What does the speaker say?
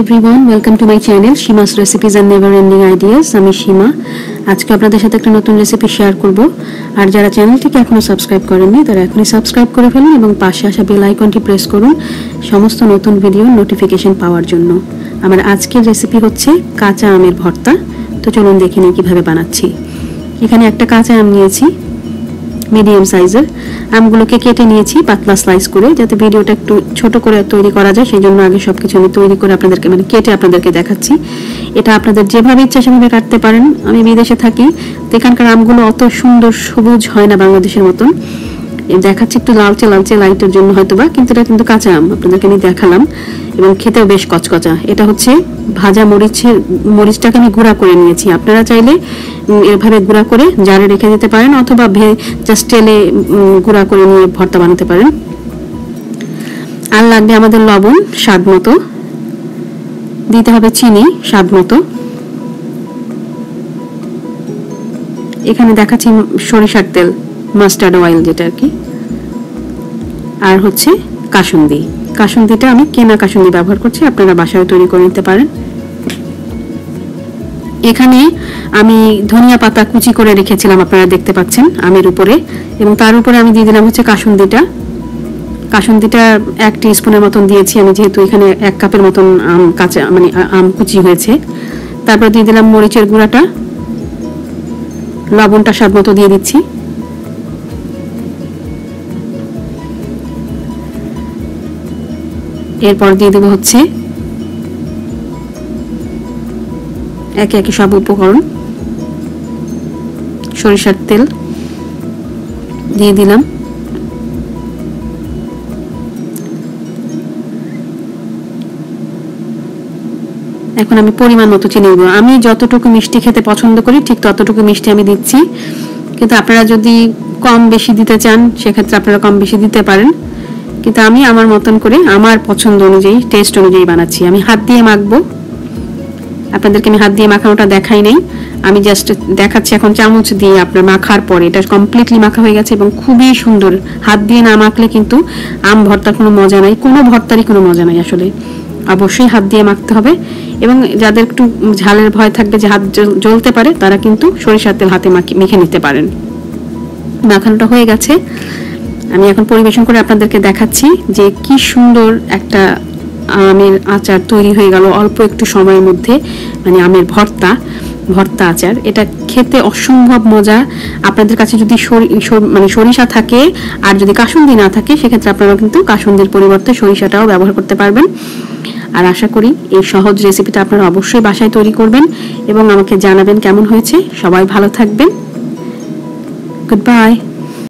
Everyone welcome to my channel Seema's recipes and never ending ideas আমি সীমা আজকে আপনাদের সাথে একটা নতুন রেসিপি শেয়ার করব। আর যারা চ্যানেলটিকে এখনও সাবস্ক্রাইব করেননি, তারা এখনই সাবস্ক্রাইব করে ফেলুন এবং পাশে আসা বেল আইকনটি প্রেস করুন। সমস্ত নতুন ভিডিওর নোটিফিকেশন পাওয়ার জন্য। আমার আজকের রেসিপি হচ্ছে কাঁচা আমের ভর্তা। তো চলুন দেখে নিই কীভাবে বানাচ্ছি। এখানে একটা কাঁচা আম নিয়েছি। মিডিয়াম সাইজের আমগুলোকে কেটে নিয়েছি, পাতলা স্লাইস করে, যাতে ভিডিওটা একটু ছোট করে তৈরি করা যায়। সেই জন্য আগে সব কিছু আমি তৈরি করে আপনাদেরকে মানে কেটে আপনাদেরকে দেখাচ্ছি। এটা আপনাদের যেভাবে ইচ্ছা সেভাবে কাটতে পারেন। আমি বিদেশে থাকি, তো এখানকার আমগুলো অত সুন্দর সবুজ হয় না বাংলাদেশের মতন। দেখাচ্ছি একটু লালচে লালচে লাইটের জন্য হয়তো বা কিন্তু এটা কিন্তু কাঁচা আম, আপনাদেরকে আমি দেখালাম। এবং খেতেও বেশ কচকচা। এটা হচ্ছে ভাজা মরিচের, মরিচটাকে আমি গুঁড়া করে নিয়েছি। আপনারা চাইলে এভাবে গুঁড়া করে জারে রেখে দিতে পারেন, অথবা ভে জাস্ট তেলে গুঁড়া করে নিয়ে ভর্তা বানাতে পারেন। আর লাগবে আমাদের লবণ, স্বাদ মতো। দিতে হবে চিনি, স্বাদ মতো। এখানে দেখাচ্ছি সরিষার তেল। মাস্টার্ড অয়েল যেটা আর কি। আর হচ্ছে কাসুন্দি। কাসুন্দিটা আমি কেনা কাসুন্দি ব্যবহার করছি, আপনারা বাসায় তৈরি করে নিতে পারেন। এখানে আমি ধনিয়া পাতা কুচি করে রেখেছিলাম, আপনারা দেখতে পাচ্ছেন আমের উপরে। এবং তার উপরে আমি দিয়ে দিলাম হচ্ছে কাসুন্দিটা। কাসুন্দিটা এক স্পুনের মতন দিয়েছি, আমি যেহেতু এখানে এক কাপের মতন আম কাঁচা মানে আম কুচি হয়েছে। তারপর দিয়ে দিলাম মরিচের গুঁড়াটা। লবণটা স্বাদ মতো দিয়ে দিচ্ছি। এরপর দিয়ে দেবো হচ্ছে একে একে সব উপকরণ, সরিষার তেল দিয়ে দিলাম। এখন আমি পরিমাণ মতো চিনি দেবো। আমি যতটুকু মিষ্টি খেতে পছন্দ করি, ঠিক ততটুকু মিষ্টি আমি দিচ্ছি। কিন্তু আপনারা যদি কম বেশি দিতে চান, সেক্ষেত্রে আপনারা কম বেশি দিতে পারেন। কিন্তু আমি আমার মতন করে আমার পছন্দ অনুযায়ী টেস্ট অনুযায়ী বানাচ্ছি। আমি হাত দিয়ে মাখবো। আপনাদেরকে আমি হাত দিয়ে মাখানোটা দেখাই নেই। আমি জাস্ট দেখাচ্ছি এখন চামচ দিয়ে আপনার মাখার পরে। এটা কমপ্লিটলি মাখা হয়ে গেছে এবং খুবই সুন্দর। হাত দিয়ে না মাখলে কিন্তু আম ভর্তার কোনো মজা নাই। কোনো ভর্তারই কোনো মজা নাই আসলে। অবশ্যই হাত দিয়ে মাখতে হবে। এবং যাদের একটু ঝালের ভয় থাকবে যে হাত জ্বলতে পারে, তারা কিন্তু সরিষার তেল হাতে মেখে নিতে পারেন। মাখানোটা হয়ে গেছে। আমি এখন পরিবেশন করে আপনাদেরকে দেখাচ্ছি যে কি সুন্দর একটা আমের আচার তৈরি হয়ে গেল অল্প একটু সময়ের মধ্যে মানে আমের ভর্তা ভর্তা আচার। এটা খেতে অসম্ভব মজা। আপনাদের কাছে যদি মানে সরিষা থাকে আর যদি কাসুন্দি না থাকে, সেক্ষেত্রে আপনারা কিন্তু কাসুন্দির পরিবর্তে সরিষাটাও ব্যবহার করতে পারবেন। আর আশা করি এই সহজ রেসিপিটা আপনারা অবশ্যই বাসায় তৈরি করবেন এবং আমাকে জানাবেন কেমন হয়েছে। সবাই ভালো থাকবেন। Good bye